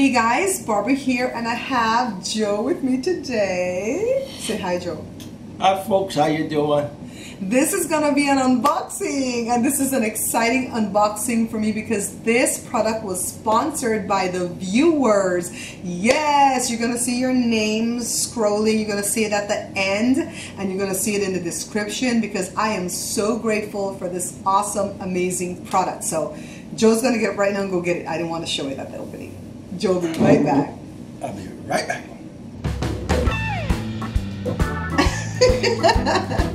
Hey guys, Barbara here, and I have Joe with me today. Say hi, Joe. Hi, folks. How you doing? This is gonna be an unboxing, and this is an exciting unboxing for me because this product was sponsored by the viewers. Yes, you're gonna see your names scrolling. You're gonna see it at the end, and you're gonna see it in the description because I am so grateful for this awesome, amazing product. So, Joe's gonna get right now and go get it. I didn't want to show it at the opening. Joe will be right back. I'll be right back.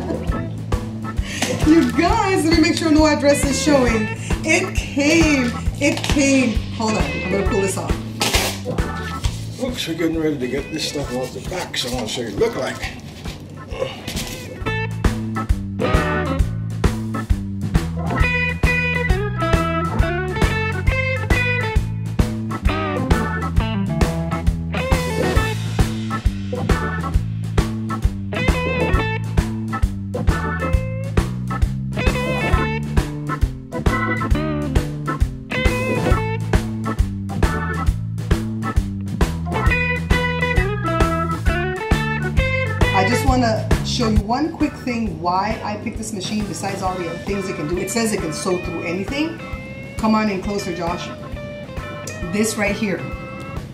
You guys, let me make sure no address is showing. It came. It came. Hold on. I'm going to pull this off. Folks, we're getting ready to get this stuff off the back, so I'll show you what it look like. Thing why I picked this machine besides all the things it can do. It says it can sew through anything. Come on in closer, Josh. This right here.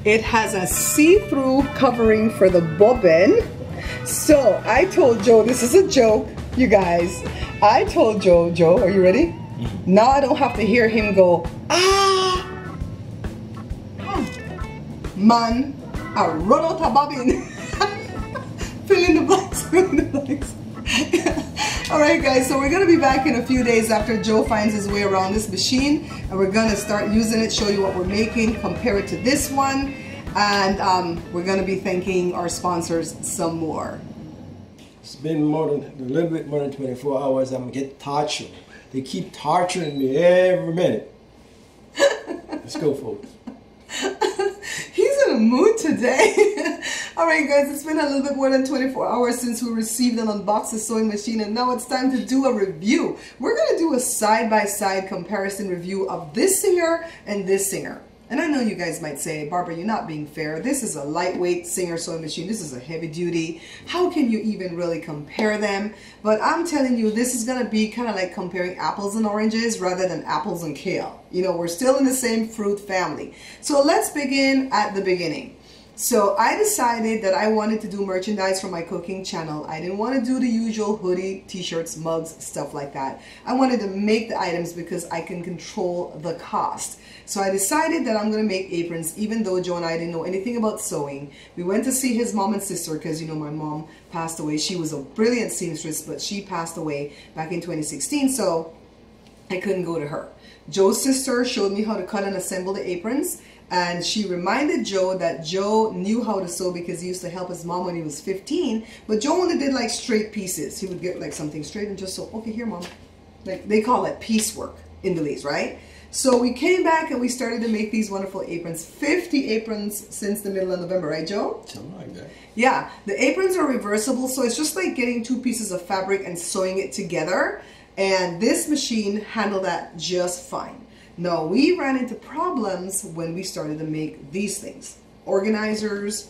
It has a see-through covering for the bobbin. So I told Joe, this is a joke, you guys. I told Joe, Joe, are you ready? Now I don't have to hear him go, ah! Man, I run out of bobbin. fill in the blanks, fill in the blanks. All right, guys, so we're gonna be back in a few days after Joe finds his way around this machine and we're gonna start using it, show you what we're making, compare it to this one, and um, we're gonna be thanking our sponsors some more. It's been more than a little bit more than 24 hours. I'm getting tortured. They keep torturing me every minute. Let's go, folks. He's in a mood today. All right, guys, it's been a little bit more than 24 hours since we received an unboxed sewing machine, and now it's time to do a review. We're going to do a side-by-side comparison review of this singer and this singer. And I know you guys might say, Barbara, you're not being fair. This is a lightweight singer sewing machine. This is a heavy duty. How can you even really compare them? But I'm telling you, this is going to be kind of like comparing apples and oranges rather than apples and kale. You know, we're still in the same fruit family. So let's begin at the beginning. So I decided that I wanted to do merchandise for my cooking channel. I didn't want to do the usual hoodie, t-shirts, mugs, stuff like that. I wanted to make the items because I can control the cost. So I decided that I'm going to make aprons even though Joe and I didn't know anything about sewing. We went to see his mom and sister because you know my mom passed away. She was a brilliant seamstress but she passed away back in 2016 so I couldn't go to her. Joe's sister showed me how to cut and assemble the aprons and she reminded Joe that Joe knew how to sew because he used to help his mom when he was 15 but Joe only did like straight pieces. He would get like something straight and just sew. Okay here mom. Like they call it piecework in Belize right? So we came back and we started to make these wonderful aprons. 50 aprons since the middle of November right Joe? Something like that. yeah. The aprons are reversible so it's just like getting two pieces of fabric and sewing it together. And this machine handled that just fine no, we ran into problems when we started to make these things, organizers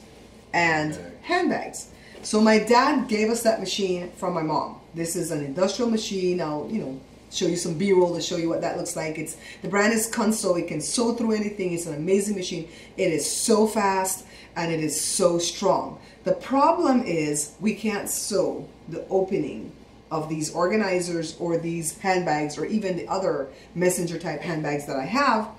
and handbags. So my dad gave us that machine from my mom. This is an industrial machine. I'll, you know, show you some B-roll to show you what that looks like. It's The brand is Consew. It can sew through anything. It's an amazing machine. It is so fast and it is so strong. The problem is we can't sew the opening of these organizers or these handbags or even the other messenger type handbags that I have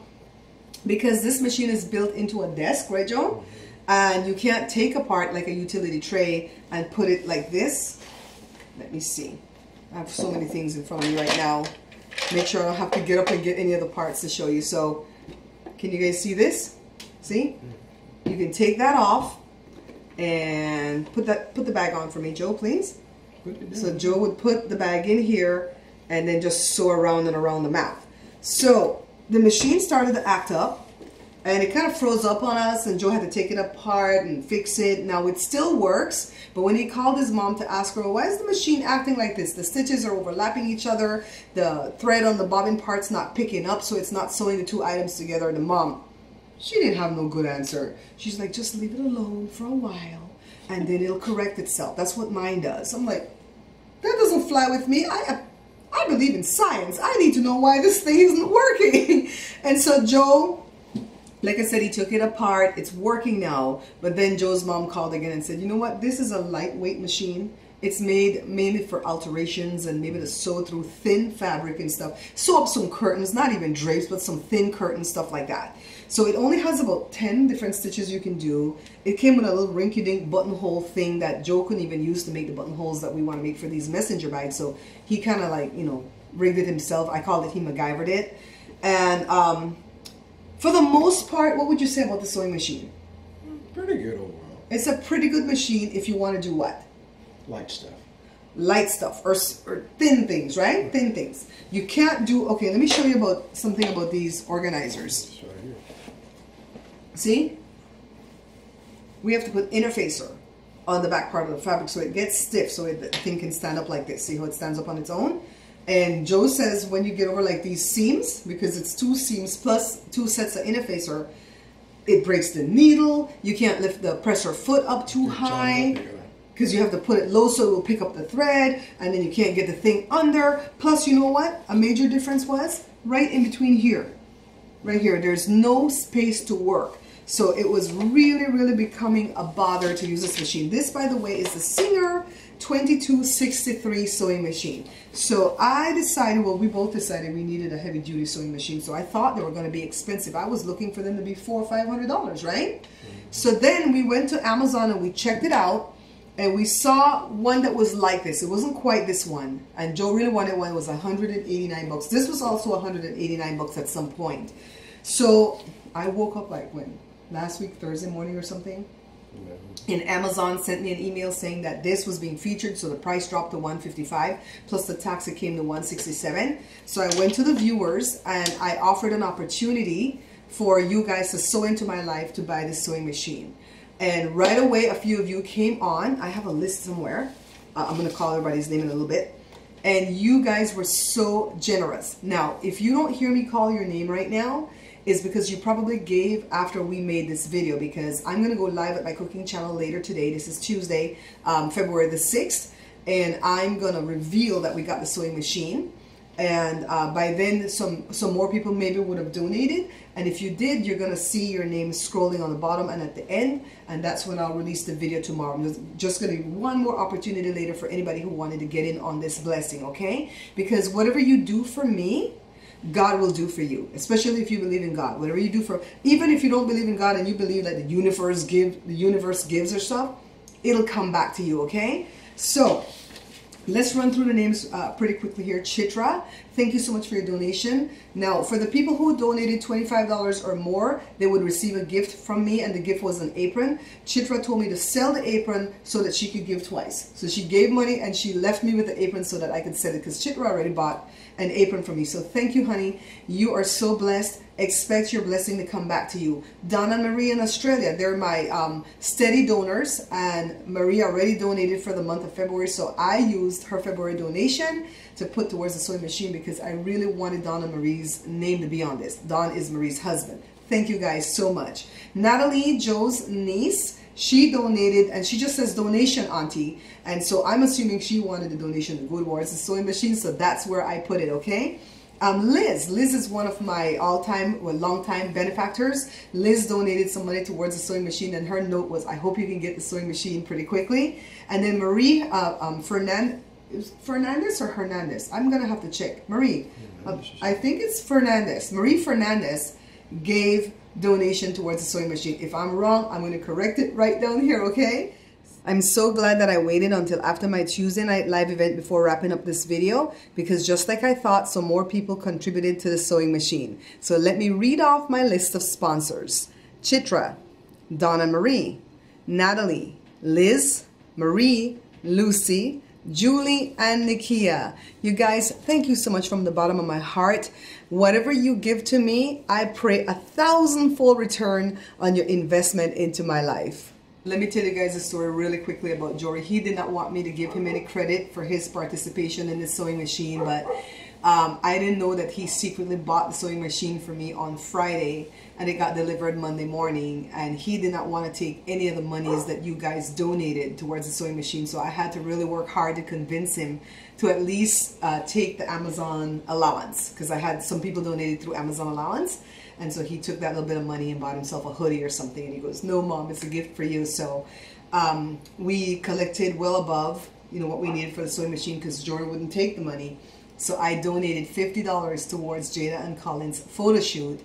because this machine is built into a desk, right Joe? And you can't take apart like a utility tray and put it like this. Let me see. I have so many things in front of me right now. Make sure I don't have to get up and get any of the parts to show you. So can you guys see this? See? You can take that off and put that put the bag on for me, Joe, please. So Joe would put the bag in here and then just sew around and around the mouth. So the machine started to act up and it kind of froze up on us and Joe had to take it apart and fix it. Now it still works, but when he called his mom to ask her, why is the machine acting like this? The stitches are overlapping each other. The thread on the bobbin part's not picking up, so it's not sewing the two items together. The mom, She didn't have no good answer. She's like, just leave it alone for a while and then it'll correct itself. That's what mine does. I'm like, that doesn't fly with me. I, I believe in science. I need to know why this thing isn't working. and so Joe, like I said, he took it apart. It's working now. But then Joe's mom called again and said, you know what? This is a lightweight machine. It's made mainly for alterations and maybe to sew through thin fabric and stuff. Sew up some curtains, not even drapes, but some thin curtains, stuff like that. So it only has about 10 different stitches you can do. It came with a little rinky-dink buttonhole thing that Joe couldn't even use to make the buttonholes that we want to make for these messenger bags. So he kind of like, you know, rigged it himself. I called it, he MacGyvered it. And um, for the most part, what would you say about the sewing machine? Pretty good overall. It's a pretty good machine if you want to do what? Light stuff. Light stuff or, or thin things, right? Thin things. You can't do, okay, let me show you about something about these organizers. See? We have to put interfacer on the back part of the fabric so it gets stiff so it, the thing can stand up like this. See how it stands up on its own? And Joe says when you get over like these seams, because it's two seams plus two sets of interfacer, it breaks the needle. You can't lift the presser foot up too high because you have to put it low so it will pick up the thread and then you can't get the thing under. Plus, you know what? A major difference was right in between here. Right here. There's no space to work. So it was really, really becoming a bother to use this machine. This, by the way, is the Singer 2263 sewing machine. So I decided, well, we both decided we needed a heavy duty sewing machine. So I thought they were going to be expensive. I was looking for them to be four or five hundred dollars, right? Mm -hmm. So then we went to Amazon and we checked it out and we saw one that was like this. It wasn't quite this one. And Joe really wanted one. It was 189 bucks. This was also 189 bucks at some point. So I woke up like when last week, Thursday morning or something. And Amazon sent me an email saying that this was being featured, so the price dropped to 155 plus the tax it came to 167. So I went to the viewers and I offered an opportunity for you guys to sew into my life to buy this sewing machine. And right away, a few of you came on. I have a list somewhere. Uh, I'm going to call everybody's name in a little bit. And you guys were so generous. Now, if you don't hear me call your name right now, is because you probably gave after we made this video because I'm going to go live at my cooking channel later today. This is Tuesday, um, February the 6th, and I'm going to reveal that we got the sewing machine. And uh, by then, some, some more people maybe would have donated. And if you did, you're going to see your name scrolling on the bottom and at the end. And that's when I'll release the video tomorrow. There's just going to be one more opportunity later for anybody who wanted to get in on this blessing, okay? Because whatever you do for me, God will do for you, especially if you believe in God. Whatever you do for, even if you don't believe in God and you believe that the universe give, the universe gives or stuff, it'll come back to you. Okay, so let's run through the names uh, pretty quickly here. Chitra, thank you so much for your donation. Now, for the people who donated $25 or more, they would receive a gift from me, and the gift was an apron. Chitra told me to sell the apron so that she could give twice. So she gave money and she left me with the apron so that I could sell it because Chitra already bought an apron for me. So thank you, honey. You are so blessed. Expect your blessing to come back to you. Donna and Marie in Australia, they're my um, steady donors, and Marie already donated for the month of February. So I used her February donation to put towards the sewing machine because I really wanted Donna Marie's name to be on this. Don is Marie's husband. Thank you guys so much. Natalie, Joe's niece, she donated, and she just says donation, auntie. And so I'm assuming she wanted the donation to Good Wars, the sewing machine, so that's where I put it, okay? Um, Liz, Liz is one of my all-time, well, long-time benefactors. Liz donated some money towards the sewing machine, and her note was, I hope you can get the sewing machine pretty quickly. And then Marie uh, um, Fernand Fernandez or Hernandez? I'm going to have to check. Marie, uh, I think it's Fernandez. Marie Fernandez gave donation towards the sewing machine. If I'm wrong, I'm going to correct it right down here, okay? I'm so glad that I waited until after my Tuesday night live event before wrapping up this video because just like I thought, some more people contributed to the sewing machine. So let me read off my list of sponsors. Chitra, Donna Marie, Natalie, Liz, Marie, Lucy, Julie and Nikia. You guys, thank you so much from the bottom of my heart. Whatever you give to me, I pray a thousandfold return on your investment into my life. Let me tell you guys a story really quickly about Jory. He did not want me to give him any credit for his participation in the sewing machine, but Um, I didn't know that he secretly bought the sewing machine for me on Friday and it got delivered Monday morning. And he did not want to take any of the monies that you guys donated towards the sewing machine. So I had to really work hard to convince him to at least uh, take the Amazon allowance because I had some people donated through Amazon allowance. And so he took that little bit of money and bought himself a hoodie or something. And he goes, No, mom, it's a gift for you. So um, we collected well above you know what we needed for the sewing machine because Jordan wouldn't take the money. So I donated fifty dollars towards Jada and Colin's photo shoot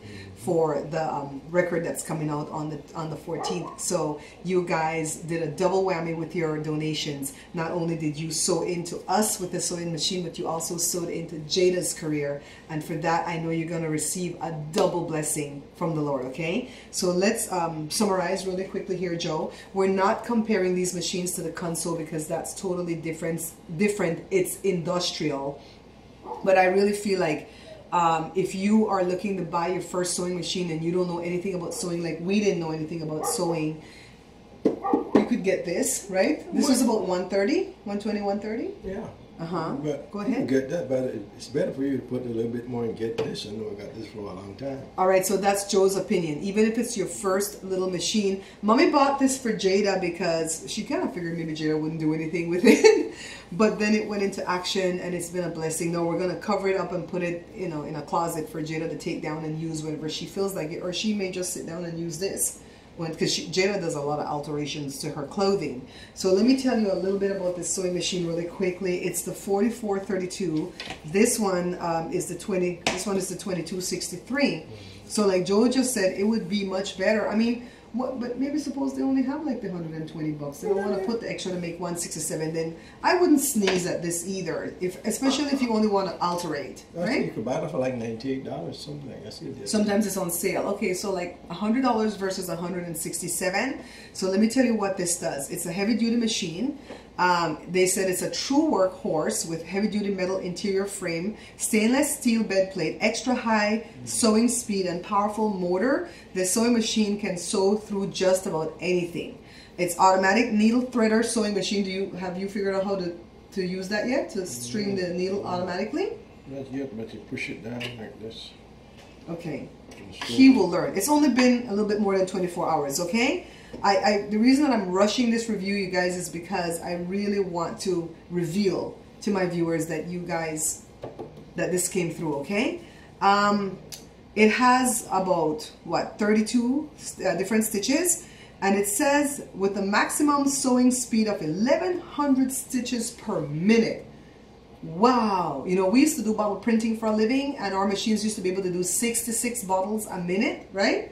for the um, record that's coming out on the on the 14th. So you guys did a double whammy with your donations. Not only did you sew into us with the sewing machine, but you also sewed into Jada's career. And for that, I know you're going to receive a double blessing from the Lord. Okay. So let's um, summarize really quickly here, Joe. We're not comparing these machines to the Consew because that's totally different. Different. It's industrial but I really feel like um, if you are looking to buy your first sewing machine and you don't know anything about sewing, like we didn't know anything about sewing, you could get this, right? This was about 130, 120, 130. Yeah. Uh-huh. But Go ahead. get that, but it's better for you to put a little bit more and get this. I know I got this for a long time. All right, so that's Joe's opinion. Even if it's your first little machine, mommy bought this for Jada because she kind of figured maybe Jada wouldn't do anything with it. but then it went into action and it's been a blessing. No, we're going to cover it up and put it, you know, in a closet for Jada to take down and use whenever she feels like it or she may just sit down and use this. Because Jada does a lot of alterations to her clothing. So let me tell you a little bit about this sewing machine really quickly. It's the 4432. This one um, is the 20. This one is the 2263. So like Joe just said, it would be much better. I mean, what? But maybe suppose they only have like the 120 bucks. They don't want to put the extra to make 167. Then I wouldn't sneeze at this either. If especially if you only want to alterate, right? you could buy it for like ninety-eight dollars, something. I see it. Sometimes it's on sale. Okay, so like hundred dollars versus hundred and sixty-seven. So let me tell you what this does. It's a heavy-duty machine. Um, they said it's a true workhorse with heavy-duty metal interior frame, stainless steel bed plate, extra high sewing speed, and powerful motor. The sewing machine can sew through just about anything. It's automatic needle threader sewing machine. Do you have you figured out how to to use that yet to string the needle automatically? Not yet, but you push it down like this. Okay. He will learn. It's only been a little bit more than 24 hours, okay? I, I the reason that I'm rushing this review, you guys, is because I really want to reveal to my viewers that you guys that this came through, okay? Um, it has about what 32 uh, different stitches, and it says with a maximum sewing speed of 1100 stitches per minute. Wow. You know, we used to do bottle printing for a living, and our machines used to be able to do 66 bottles a minute, right?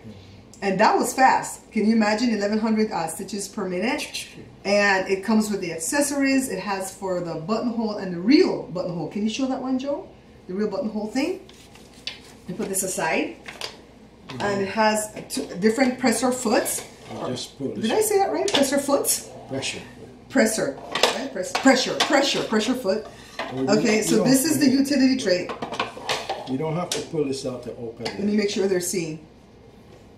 And that was fast. Can you imagine 1100 uh, stitches per minute? And it comes with the accessories. It has for the buttonhole and the real buttonhole. Can you show that one, Joe? The real buttonhole thing? You put this aside. And it has different presser foots. You just put Did I say that right? Presser foots? pressure. Presser. Right? Press, pressure, pressure, pressure foot. Well, Okay, so this is the utility tray. You don't have to pull this out to open it. Let me make sure they're seeing.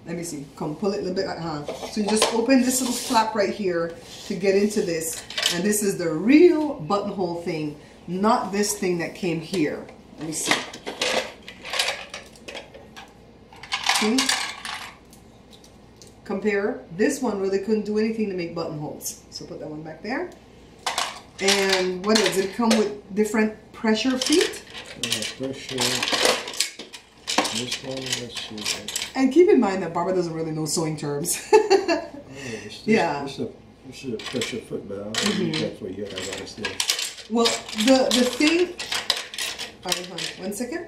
Let me see. Come, pull it a little bit. Uh-huh. So you just open this little flap right here to get into this. And this is the real buttonhole thing, not this thing that came here. Let me see. See? Compare. This one really couldn't do anything to make buttonholes. So put that one back there. And what else? Did it come with different pressure feet? Pressure. This one, let's see. And keep in mind that Barbara doesn't really know sewing terms. Oh, this, this, Yeah. This is a, this is a pressure foot valve. Mhm. That's what you have. I understand. Well, the the thing. On, one second.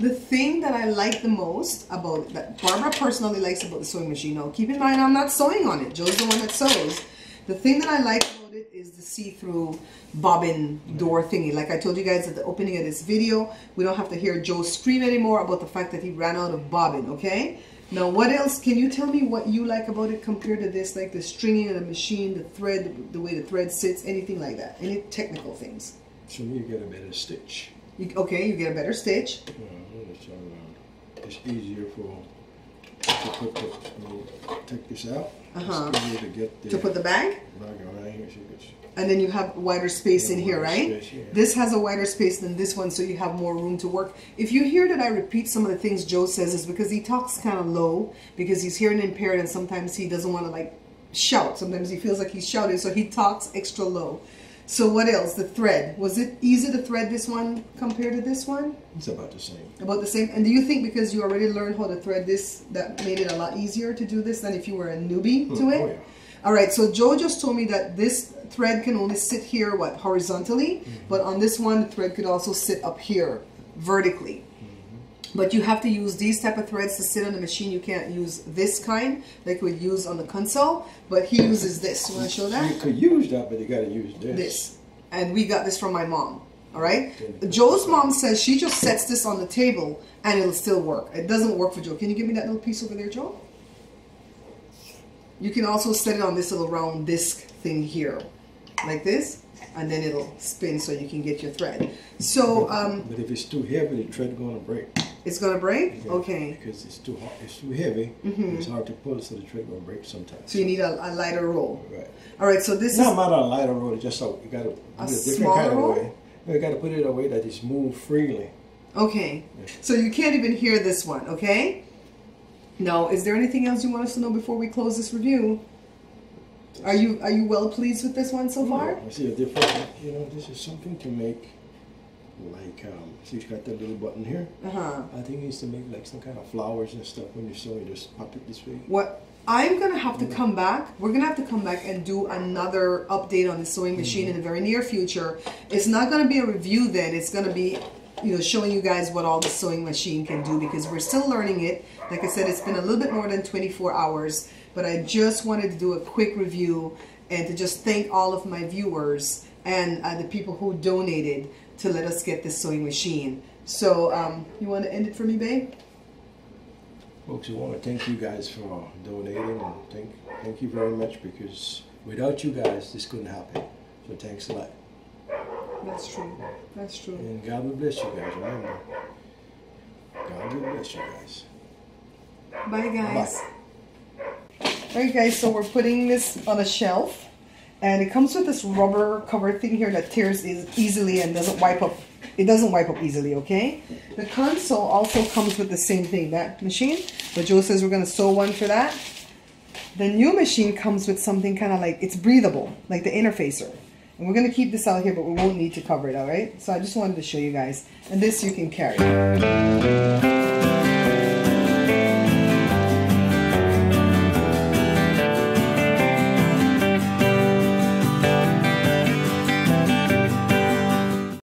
The thing that I like the most about that Barbara personally likes about the sewing machine. Now, keep in mind I'm not sewing on it. Joe's the one that sews. The thing that I like is the see-through bobbin door thingy. Like I told you guys at the opening of this video, we don't have to hear Joe scream anymore about the fact that he ran out of bobbin. Okay. Now, what else? Can you tell me what you like about it compared to this, like the stringing of the machine, the thread, the way the thread sits, anything like that? Any technical things? So you get a better stitch. You, okay, you get a better stitch. It's, uh, it's easier for to put the, take this out. Uh-huh. Just give me to get the To put the bag? bag around here so you can- And then you have wider space in here, right? space, yeah. This has a wider space than this one, so you have more room to work. If you hear that I repeat some of the things Joe says, is because he talks kind of low because he's hearing impaired, and sometimes he doesn't want to like shout. Sometimes he feels like he's shouting, so he talks extra low. So what else? The thread was it easy to thread this one compared to this one? It's about the same. About the same. And do you think because you already learned how to thread this, that made it a lot easier to do this than if you were a newbie to Mm, it? oh, yeah. All right. So Joe just told me that this thread can only sit here, what horizontally, Mm-hmm. but on this one, the thread could also sit up here vertically. But you have to use these type of threads to sit on the machine. You can't use this kind like we use on the Consew. But he uses this. You want to show that? You could use that, but you got to use this. this. And we got this from my mom. All right. Joe's mom says she just sets this on the table and it'll still work. It doesn't work for Joe. Can you give me that little piece over there, Joe? You can also set it on this little round disc thing here, like this, and then it'll spin so you can get your thread. So um, But if it's too heavy, the thread going to break. It's gonna break. Yeah, Okay. Because it's too hard, it's too heavy. Mm-hmm. It's hard to pull, so the thread to break sometimes. So you need a, a lighter roll. Right. All right. So this not is about a lighter roll. It's just so you got to A put it a different kind of roll? way. You got to put it in a way that it's move freely. Okay. So you can't even hear this one, okay? Now, is there anything else you want us to know before we close this review? Are you are you well pleased with this one so far? I see a different. You know, this is something to make. Like, um, see, you got that little button here. Uh-huh. I think you needs to make like some kind of flowers and stuff when you're sewing. Just pop it this way. What I'm gonna have to come back. We're gonna have to come back and do another update on the sewing machine in the very near future. It's not gonna be a review then. It's gonna be, you know, showing you guys what all the sewing machine can do because we're still learning it. Like I said, it's been a little bit more than 24 hours, but I just wanted to do a quick review and to just thank all of my viewers and uh, the people who donated to let us get this sewing machine. So, um, you want to end it for me, babe? Folks, I want to thank you guys for donating and thank thank you very much because without you guys, this couldn't happen. So thanks a lot. That's true. That's true. And God will bless you guys. Remember, God will bless you guys. Bye, guys. Alright, guys, so we're putting this on a shelf. And it comes with this rubber cover thing here that tears easily and doesn't wipe up. It doesn't wipe up easily, okay? The Consew also comes with the same thing, that machine. But Joe says we're going to sew one for that. The new machine comes with something kind of like, it's breathable, like the interfacer. And we're going to keep this out here, but we won't need to cover it, alright? So I just wanted to show you guys. And this you can carry.